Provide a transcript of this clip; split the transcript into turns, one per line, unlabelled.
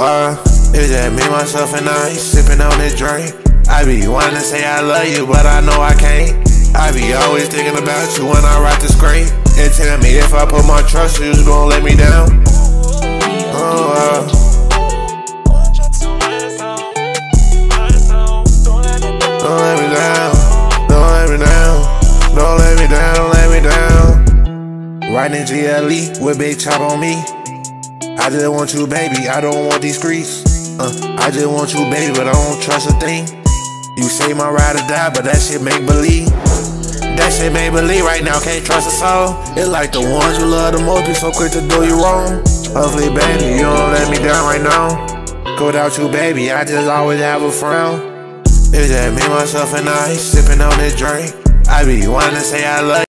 Why? It's just me, myself, and I sipping on this drink. I be wanting to say I love you, but I know I can't. I be always thinking about you when I ride the screen. And tell me if I put my trust, you just gonna let me down. Oh, uh. Don't let me down. Don't let me down. Don't let me down. Don't let me down. Riding GLE with big chop on me. I just want you, baby. I don't want these streets. Uh, I just want you, baby, but I don't trust a thing. You say my ride or die, but that shit make believe. That shit make believe right now, can't trust a soul. It's like the ones you love the most be so quick to do you wrong. Hopefully, baby, you don't let me down right now. Without you, baby, I just always have a frown. It's just me, myself, and I sipping on this drink. I be wanting to say I love you.